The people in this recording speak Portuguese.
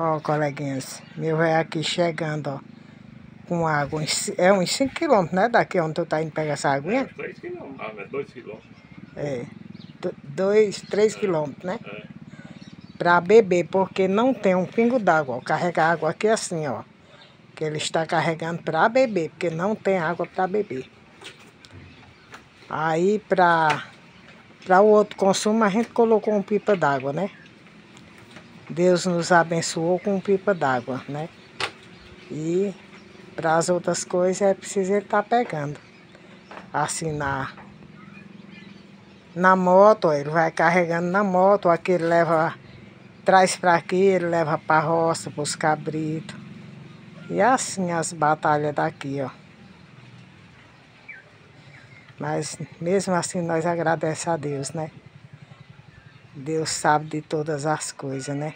Ó, coleguinhas, meu velho aqui chegando, ó, com água. É uns 5 quilômetros, né? Daqui onde tu tá indo pegar essa aguinha? É, 3 quilômetros, ah, é 2 quilômetros. É, 2, 3 é. quilômetros, né? É. Pra beber, porque não tem um pingo d'água, ó. Carregar água aqui assim, ó. Que ele está carregando pra beber, porque não tem água pra beber. Aí, pra, pra o outro consumo, a gente colocou um pipa d'água, né? Deus nos abençoou com pipa d'água, né? E para as outras coisas é preciso ele estar tá pegando. Assim na, na moto, ele vai carregando na moto, aqui ele leva, traz para aqui, ele leva para a roça, para os cabritos. E assim as batalhas daqui, ó. Mas mesmo assim nós agradecemos a Deus, né? Deus sabe de todas as coisas, né?